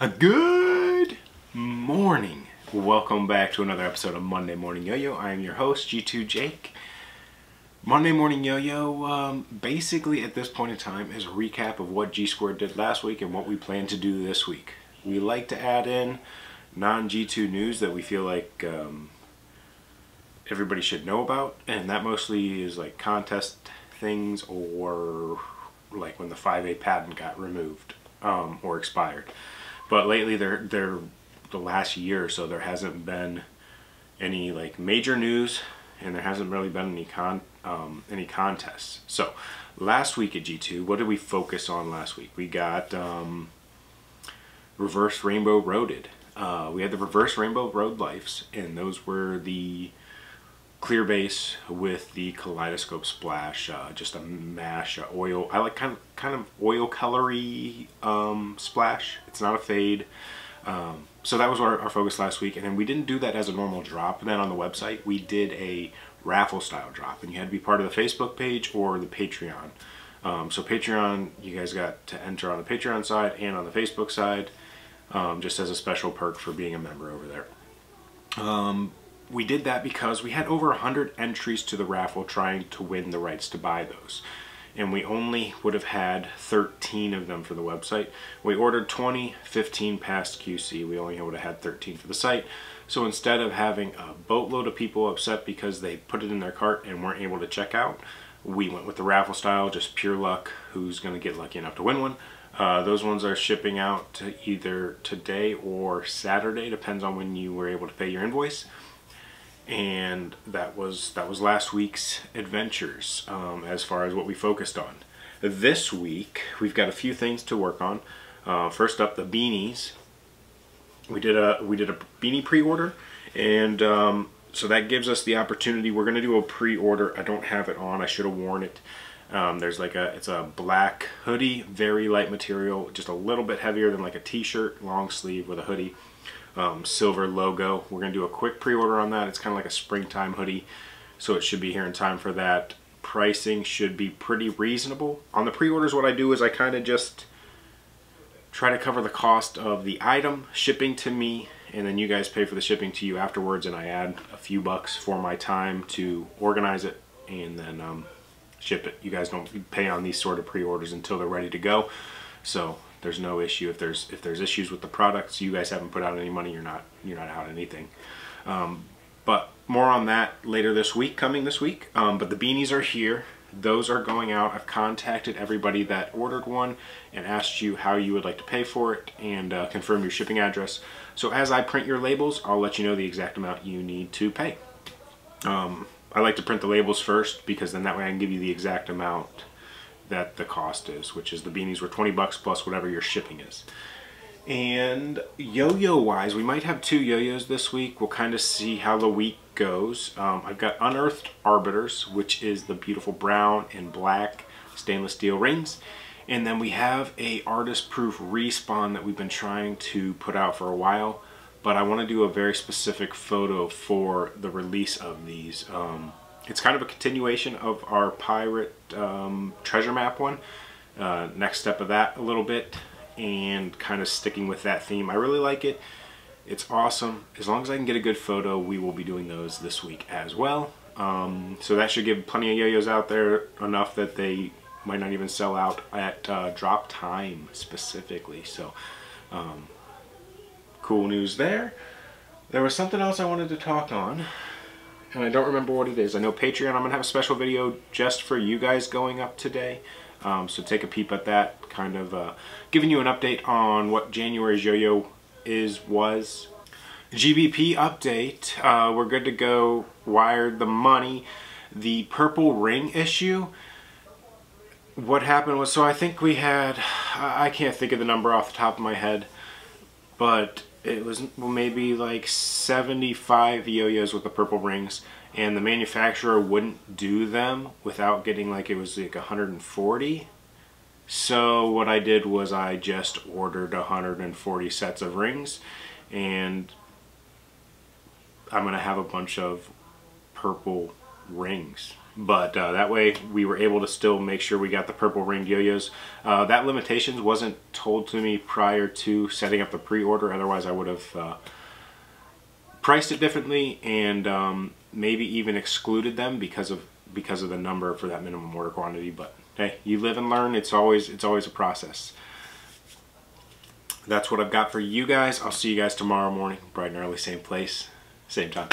A good morning. Welcome back to another episode of Monday Morning Yo-Yo. I am your host, G2 Jake. Monday Morning Yo-Yo, um, basically at this point in time, is a recap of what G Squared did last week and what we plan to do this week. We like to add in non-G2 news that we feel like um, everybody should know about, and that mostly is like contest things or like when the 5A patent got removed um, or expired. But lately, they're, they're the last year or so, there hasn't been any like major news, and there hasn't really been any con um, any contests. So last week at G2, what did we focus on last week? We got um, reverse rainbow roaded. Uh, we had the reverse rainbow road lights, and those were the clear base with the kaleidoscope splash, uh, just a mash uh, oil. I like kind of kind of oil colory um, splash. It's not a fade. Um, so that was our, our, focus last week, and then we didn't do that as a normal drop. And then on the website, we did a raffle style drop, and you had to be part of the Facebook page or the Patreon. Um, so Patreon, you guys got to enter on the Patreon side and on the Facebook side, um, just as a special perk for being a member over there. We did that because we had over 100 entries to the raffle trying to win the rights to buy those. And we only would have had 13 of them for the website. We ordered 20, 15 past QC. We only would have had 13 for the site. So instead of having a boatload of people upset because they put it in their cart and weren't able to check out, we went with the raffle style, just pure luck, who's going to get lucky enough to win one. Uh, those ones are shipping out either today or Saturday, depends on when you were able to pay your invoice and that was that was last week's adventures um, as far as what we focused on. This week we've got a few things to work on. Uh, first up, the beanies. We did a we did a beanie pre-order, and um, so that gives us the opportunity. We're to do a pre-order. I don't have it on. I should have worn it. Um, there's like a it's a black hoodie, very light material, just a little bit heavier than like a t-shirt, long sleeve with a hoodie um, silver logo. We're going to do a quick pre-order on that. It's kind of like a springtime hoodie, so it should be here in time for that. Pricing should be pretty reasonable. On the pre-orders, what I do is I kind of just try to cover the cost of the item, shipping to me, and then you guys pay for the shipping to you afterwards, and I add a few bucks for my time to organize it and then um, ship it. You guys don't pay on these sort of pre-orders until they're ready to go. So there's no issue. If there's if there's issues with the products you guys haven't put out any money you're not you're not out anything. Um, but more on that later this week coming this week. Um, but the beanies are here. Those are going out. I've contacted everybody that ordered one and asked you how you would like to pay for it and uh, confirm your shipping address. So as I print your labels I'll let you know the exact amount you need to pay. Um, I like to print the labels first because then that way I can give you the exact amount that the cost is, which is the beanies were 20 bucks plus whatever your shipping is. And yo-yo wise, we might have two yo-yos this week. We'll kind of see how the week goes. Um, I've got Unearthed Arbiters, which is the beautiful brown and black stainless steel rings. And then we have a artist proof respawn that we've been trying to put out for a while. But I want to do a very specific photo for the release of these. Um, it's kind of a continuation of our pirate um, treasure map one. Uh, next step of that a little bit and kind of sticking with that theme. I really like it. It's awesome. As long as I can get a good photo, we will be doing those this week as well. Um, so that should give plenty of yo-yos out there enough that they might not even sell out at uh, drop time specifically. So um, cool news there. There was something else I wanted to talk on and I don't remember what it is. I know Patreon, I'm going to have a special video just for you guys going up today. Um, so take a peep at that, kind of uh, giving you an update on what January's yo-yo is, was. GBP update, uh, we're good to go, wired the money. The purple ring issue, what happened was, so I think we had, I can't think of the number off the top of my head, but it was maybe like 75 yo-yos with the purple rings and the manufacturer wouldn't do them without getting like it was like 140 so what I did was I just ordered 140 sets of rings and I'm gonna have a bunch of purple rings but uh, that way we were able to still make sure we got the purple ring yo-yos. Uh, that limitations wasn't told to me prior to setting up the pre-order, otherwise I would have uh, priced it differently and um, maybe even excluded them because of because of the number for that minimum order quantity. But hey, you live and learn. It's always it's always a process. That's what I've got for you guys. I'll see you guys tomorrow morning, bright and early, same place, same time.